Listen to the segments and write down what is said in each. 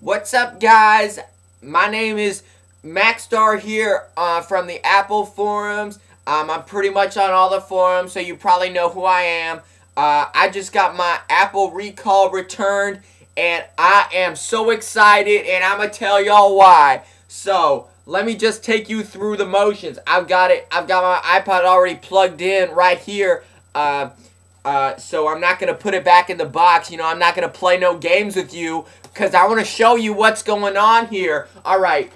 What's up, guys? My name is Maxstar here uh, from the Apple forums. Um, I'm pretty much on all the forums, so you probably know who I am. Uh, I just got my Apple recall returned, and I am so excited, and I'm going to tell y'all why. So, let me just take you through the motions. I've got it. I've got my iPod already plugged in right here. Uh, uh, so I'm not going to put it back in the box. You know, I'm not going to play no games with you because I want to show you what's going on here. All right.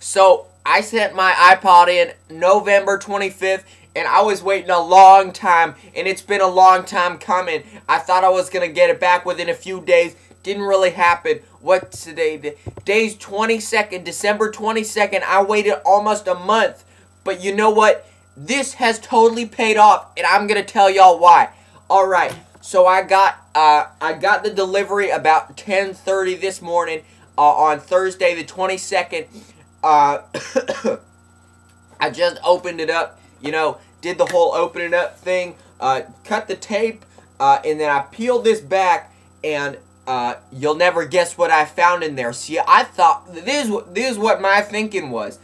So I sent my iPod in November 25th and I was waiting a long time and it's been a long time coming. I thought I was going to get it back within a few days. Didn't really happen. What's today? Day's 22nd, December 22nd. I waited almost a month. But you know what? This has totally paid off, and I'm gonna tell y'all why. All right, so I got uh, I got the delivery about 10:30 this morning uh, on Thursday the 22nd. Uh, I just opened it up, you know, did the whole opening up thing, uh, cut the tape, uh, and then I peeled this back, and uh, you'll never guess what I found in there. See, I thought this this is what my thinking was.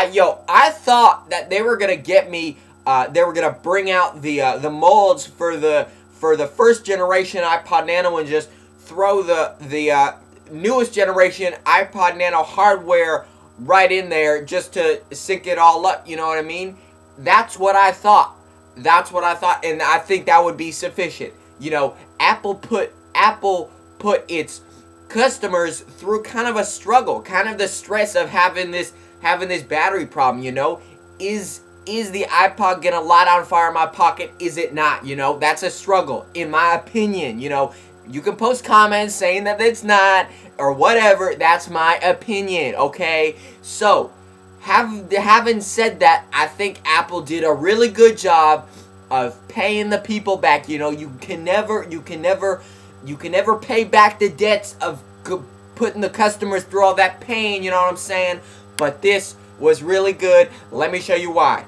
I yo, I thought that they were gonna get me. Uh, they were gonna bring out the uh, the molds for the for the first generation iPod Nano and just throw the the uh, newest generation iPod Nano hardware right in there just to sync it all up. You know what I mean? That's what I thought. That's what I thought, and I think that would be sufficient. You know, Apple put Apple put its customers through kind of a struggle, kind of the stress of having this having this battery problem, you know? Is is the iPod gonna light on fire in my pocket? Is it not? You know, that's a struggle, in my opinion. You know, you can post comments saying that it's not, or whatever. That's my opinion, okay? So, have, having said that, I think Apple did a really good job of paying the people back. You know, you can never, you can never, you can never pay back the debts of putting the customers through all that pain, you know what I'm saying? But this was really good. Let me show you why.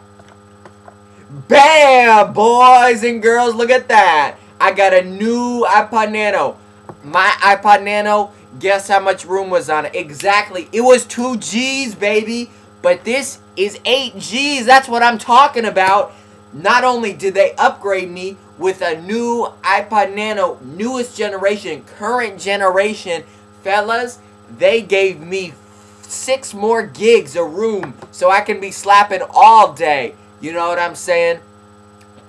Bam! Boys and girls, look at that. I got a new iPod Nano. My iPod Nano, guess how much room was on it? Exactly. It was 2 Gs, baby. But this is 8 Gs. That's what I'm talking about. Not only did they upgrade me with a new iPod Nano, newest generation, current generation, fellas, they gave me six more gigs of room so I can be slapping all day. You know what I'm saying?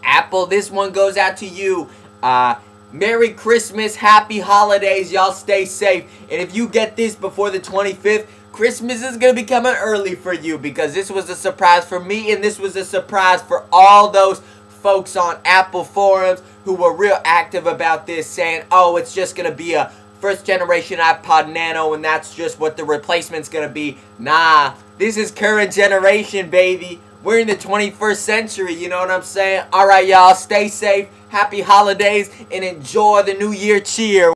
Apple, this one goes out to you. Uh, Merry Christmas, Happy Holidays, y'all stay safe. And if you get this before the 25th, Christmas is going to be coming early for you because this was a surprise for me and this was a surprise for all those folks on Apple forums who were real active about this saying, oh, it's just going to be a first generation iPod Nano and that's just what the replacement's gonna be. Nah, this is current generation, baby. We're in the 21st century, you know what I'm saying? Alright, y'all, stay safe, happy holidays, and enjoy the new year cheer.